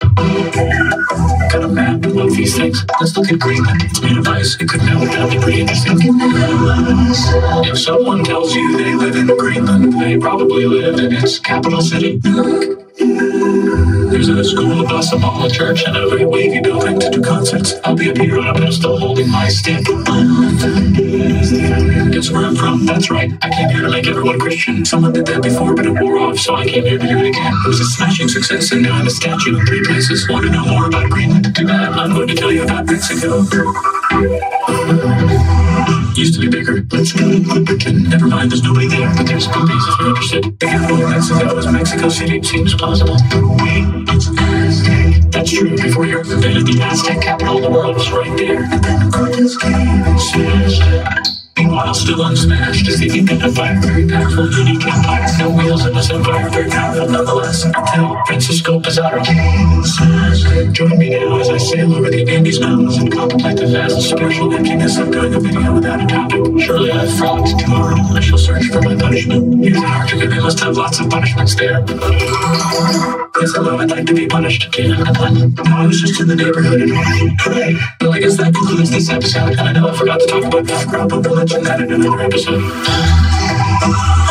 Got a map of these things. Let's look at Greenland. It's made ice. It could melt. That'd be pretty interesting. If someone tells you they live in Greenland, they probably live in its capital city. There's a school, a bus, a mall, a church, and a very wavy building to do concerts. I'll be up here on a pedestal holding my stick. Guess where I'm from? That's right. I came here to make everyone Christian. Someone did that before, but it wore off, so I came here to do it again. It was a smashing success, and now I'm a statue in three places. Want to know more about Greenland? Too bad. I'm going to tell you about Mexico. Used to be bigger. Let's go to Clipperton. Never mind, there's nobody there, but there's boobies if you're interested. The capital of Mexico is Mexico City. Seems plausible. Wait, it's Aztec. That's true. Before Europe invaded, the Aztec capital of the world was right there. And then Cortez came and smashed it. Meanwhile, still unsmashed is the Inca Empire, very powerful, unique empire. No wheels in this empire, very powerful nonetheless. Until Francisco Pizarro came it. Join me now as I sail over the Andes Mountains and contemplate the vast spiritual emptiness of doing a video without a topic. Surely I've frolicked too hard. I shall search for my punishment. Here's an Antarctica, they must have lots of punishments there. Yes, hello, I'd like to be punished. Can I complain? No, I was just in the neighborhood and hooray. Well, I guess that concludes this episode. And I know I forgot to talk about background, but we'll mention in another episode.